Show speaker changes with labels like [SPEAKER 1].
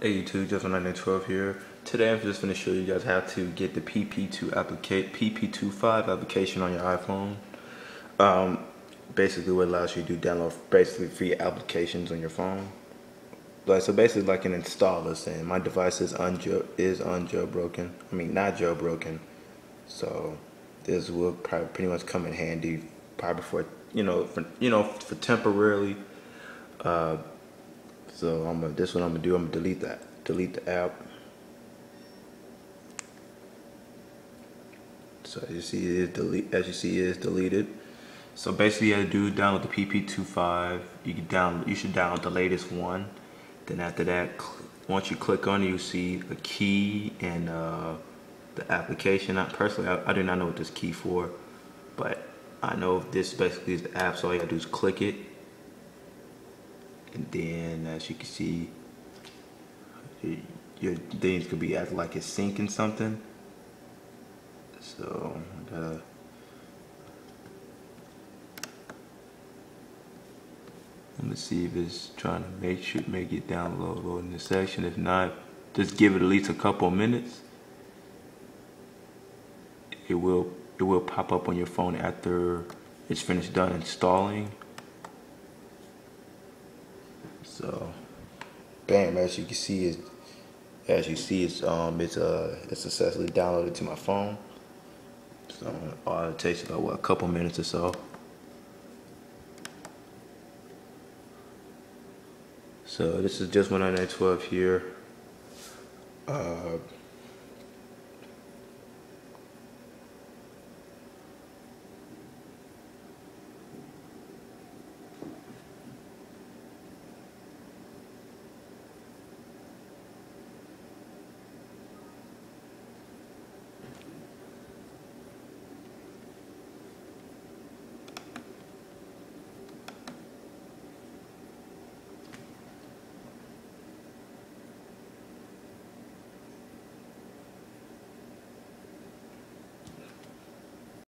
[SPEAKER 1] Hey YouTube, just 12 here. Today I'm just going to show you guys how to get the PP2 applica PP25 application on your iPhone. Um, basically what allows you to do download basically free applications on your phone. Like so basically like an installer saying my device is unjail is unjailbroken. I mean not jailbroken. So this will probably pretty much come in handy probably for you know for you know for temporarily uh, so I'm gonna, this what I'm gonna do. I'm gonna delete that. Delete the app. So as you see, it is delete. As you see, it is deleted. So basically, you have to do download the PP25. You can down. You should download the latest one. Then after that, once you click on it, you see a key and uh, the application. I, personally, I, I do not know what this key for, but I know this basically is the app. So all you gotta do is click it and then as you can see your things could be acting like it's syncing something. So gotta let me see if it's trying to make sure make it download in this section if not just give it at least a couple minutes. It will it will pop up on your phone after it's finished done installing so, bam! As you can see, it as you see, it's um, it's uh, it's successfully downloaded to my phone. So, all it takes about what a couple minutes or so. So this is just 112 here. Uh,